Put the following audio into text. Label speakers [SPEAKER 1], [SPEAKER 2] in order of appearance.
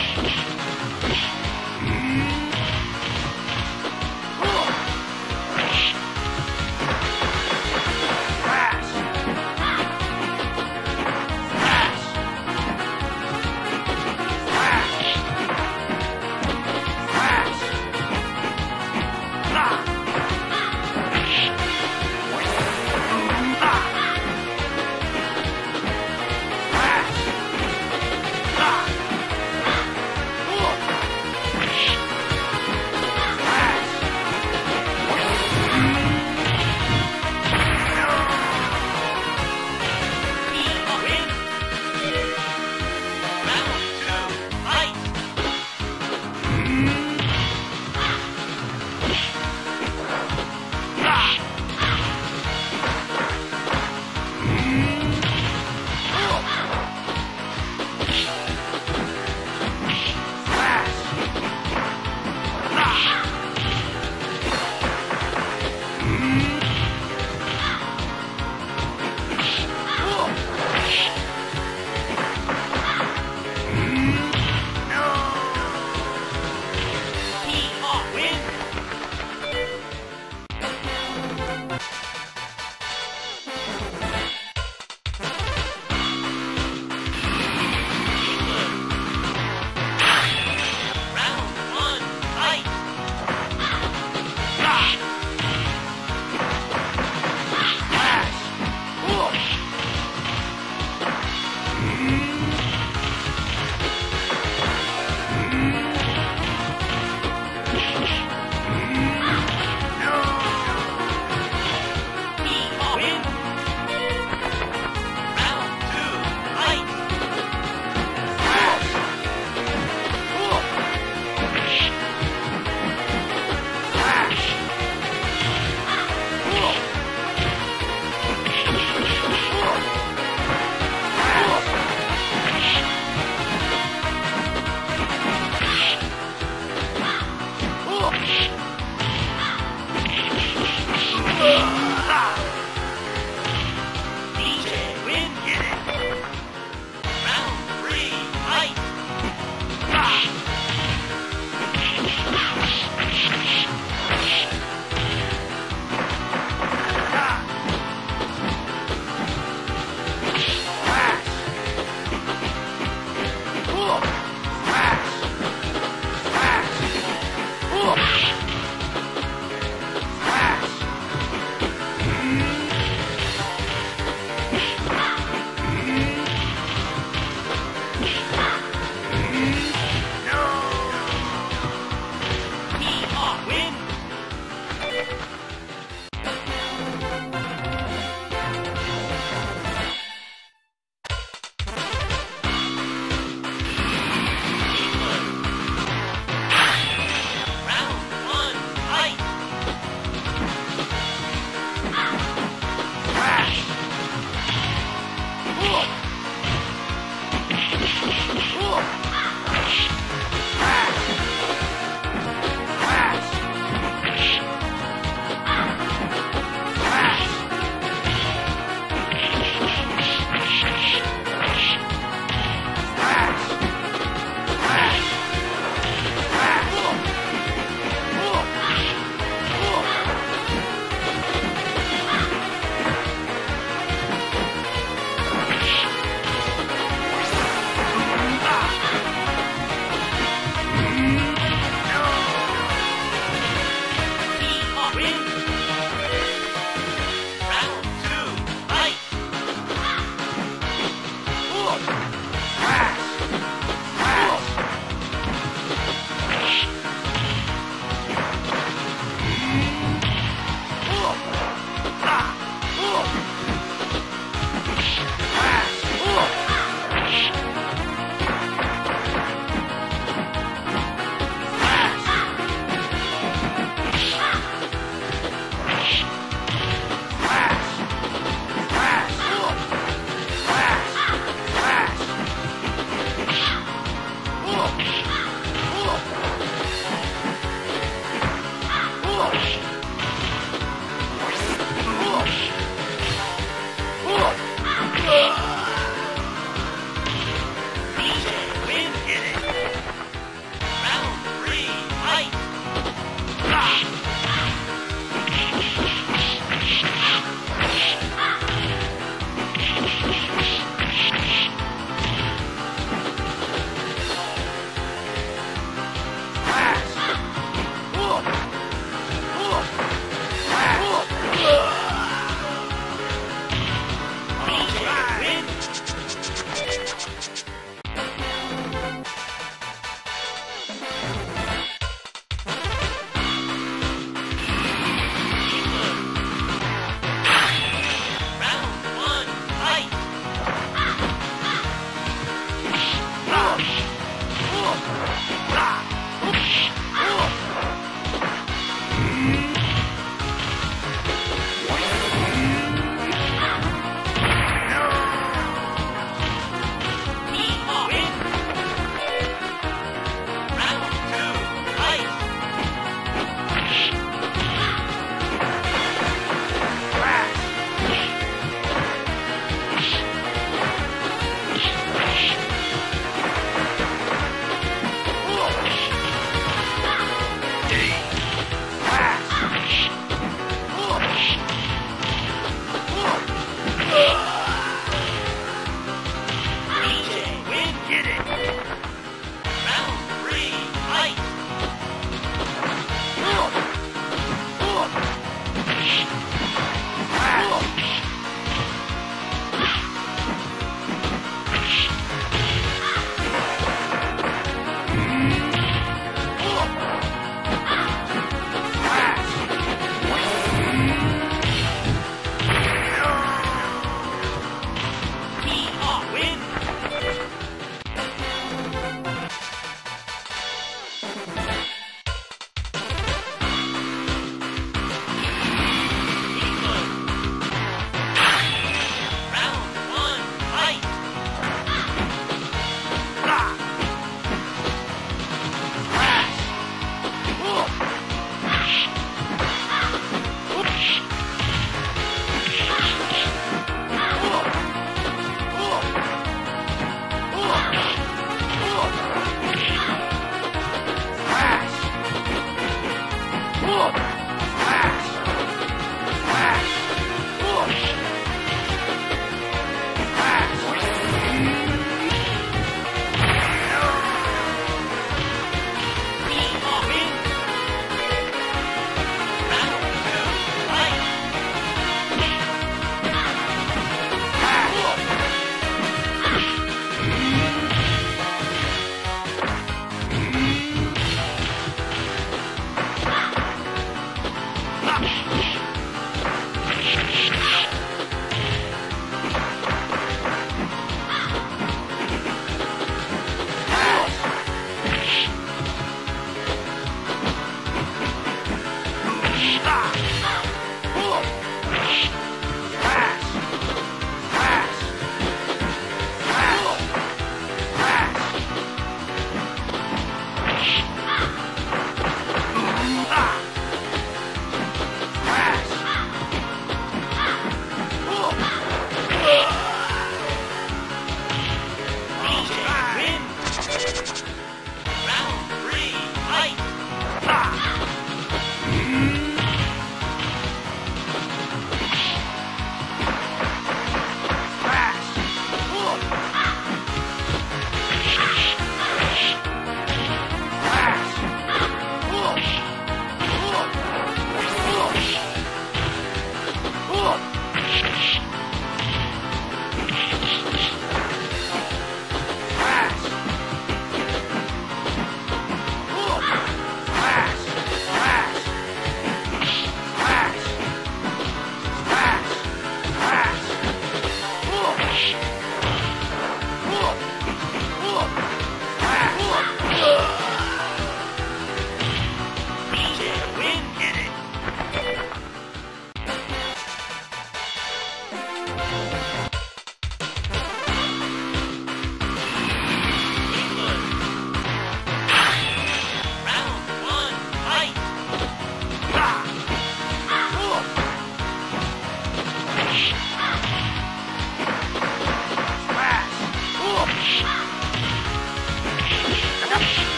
[SPEAKER 1] you Oh!